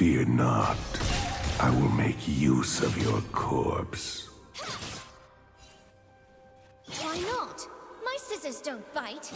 Fear not. I will make use of your corpse. Why not? My scissors don't bite.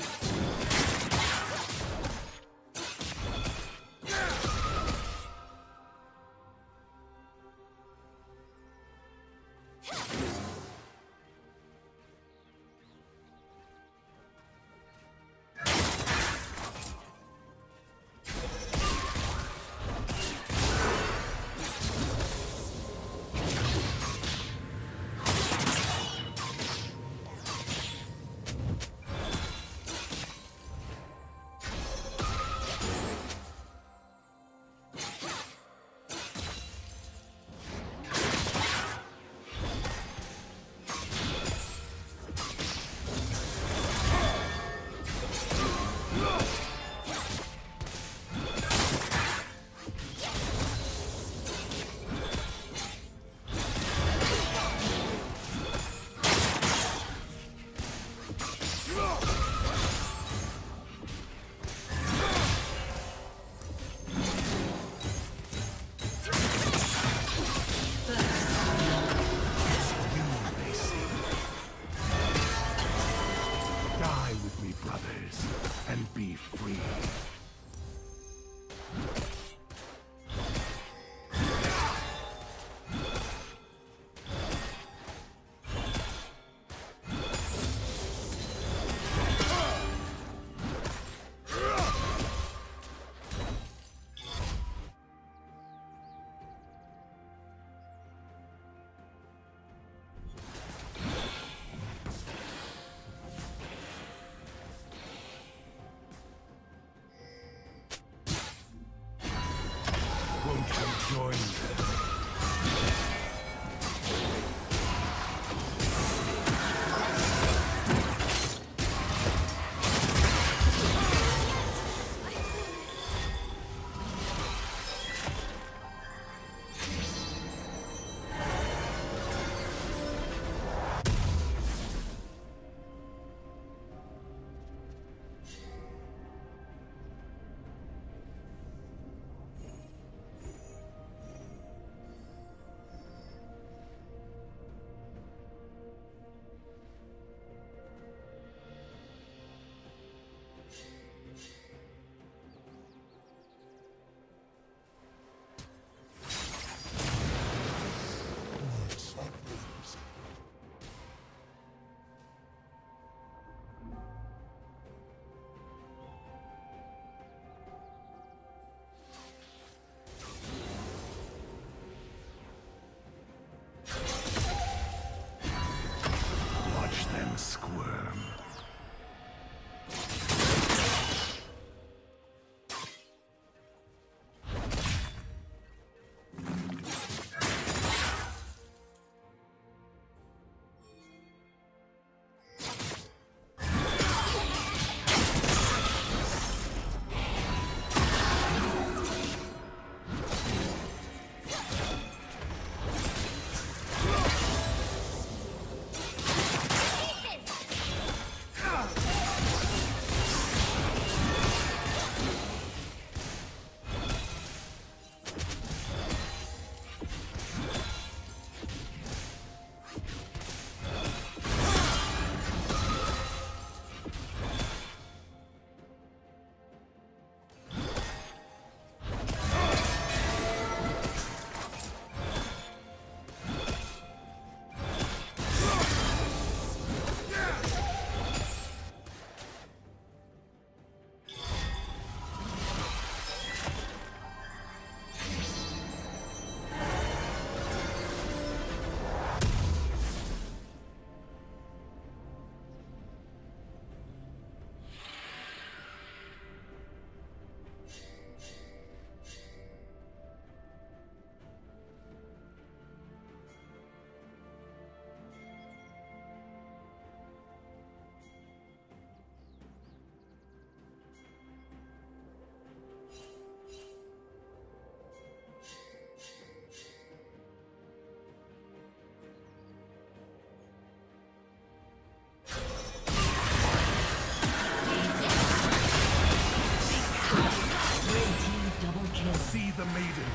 The maiden.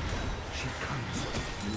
She comes with you.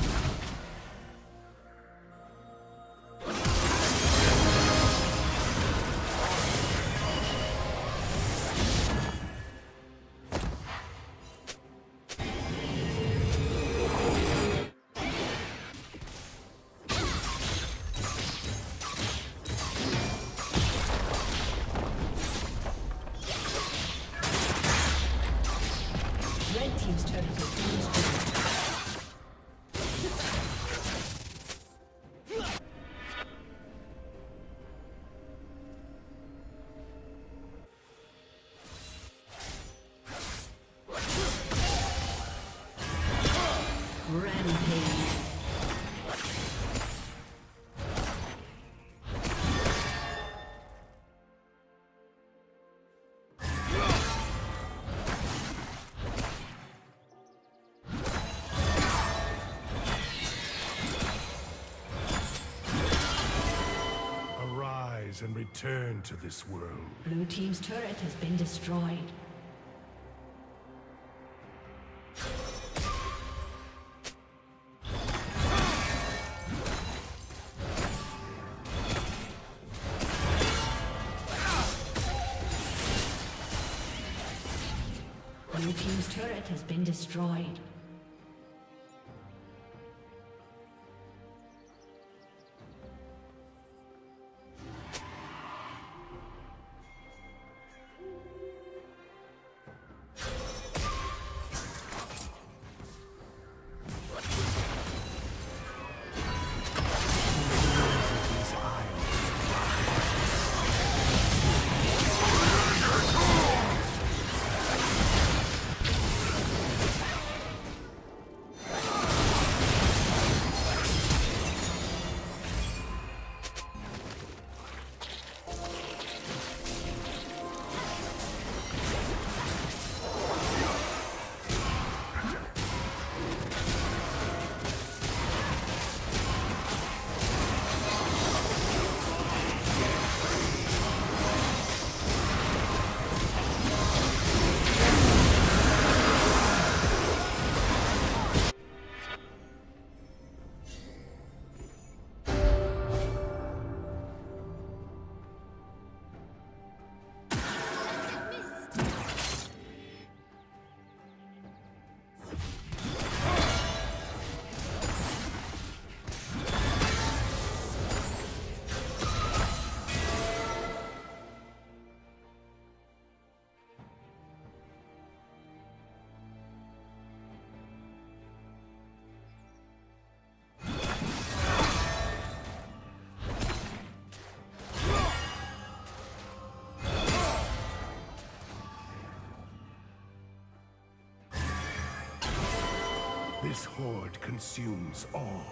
Yeah. And return to this world. Blue Team's turret has been destroyed. Blue Team's turret has been destroyed. Consumes all.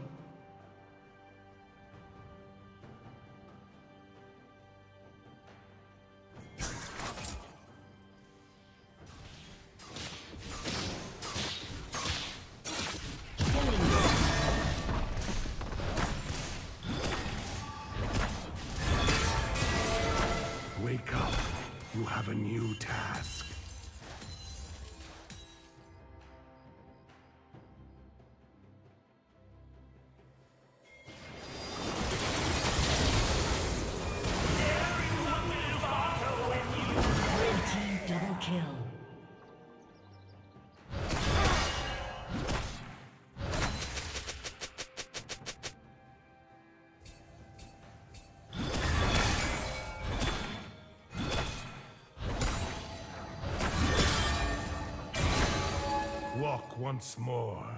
Once more.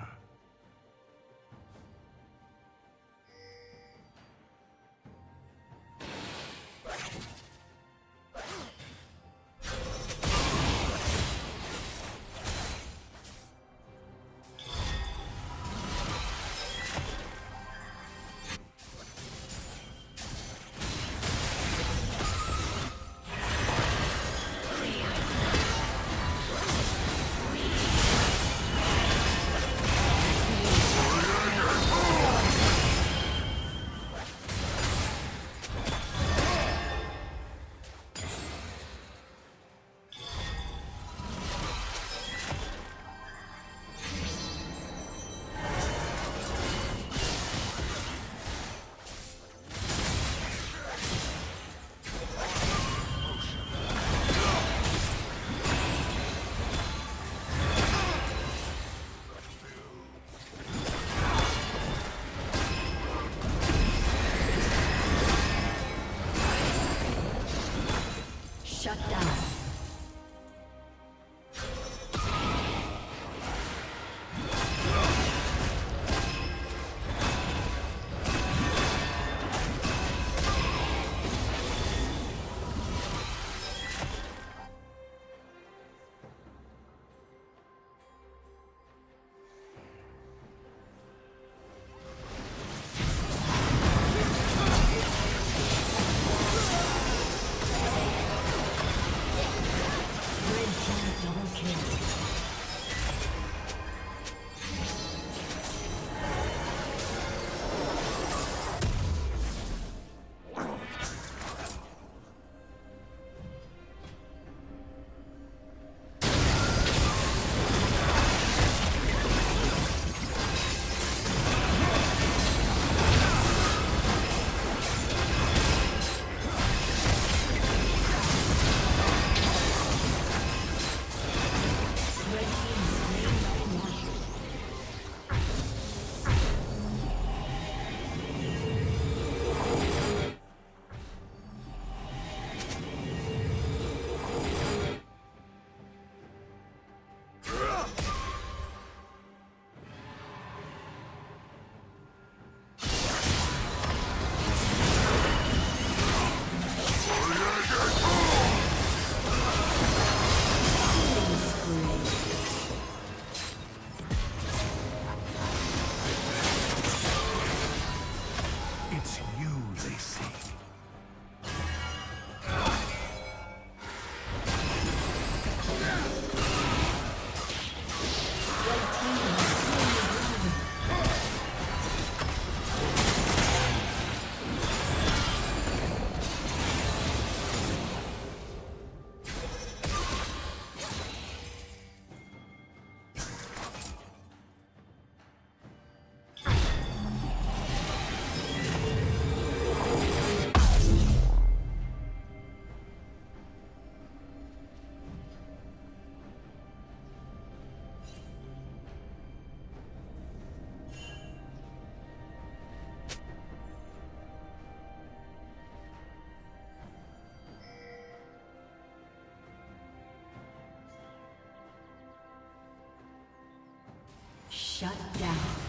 Shut down.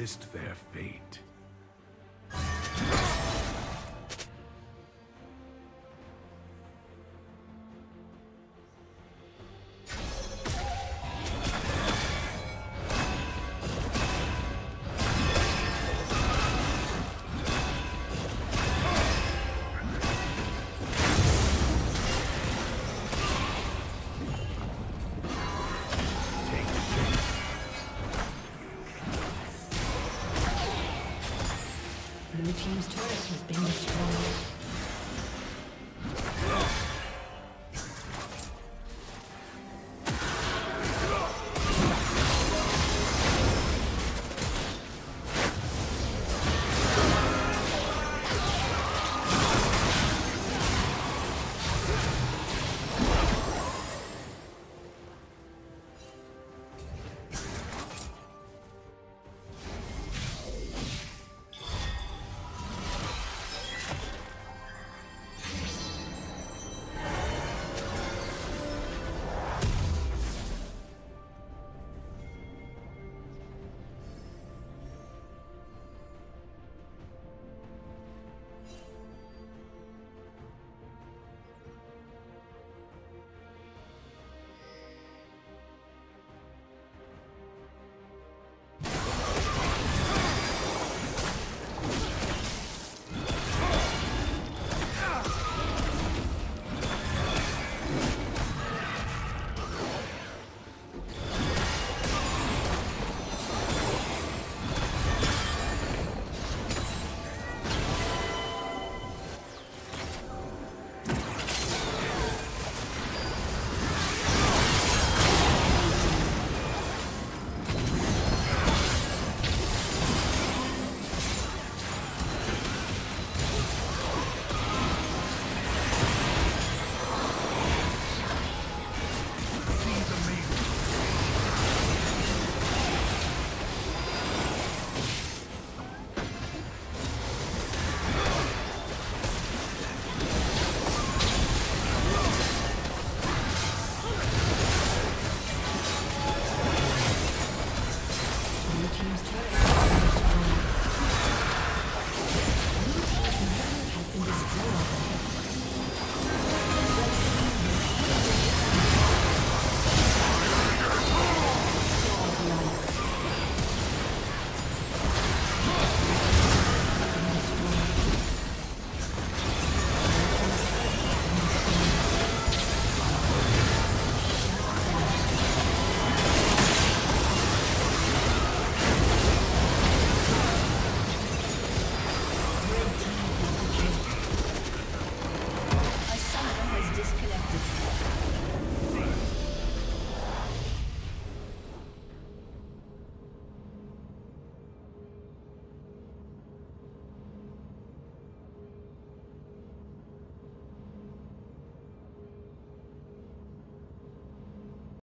Resist their fate.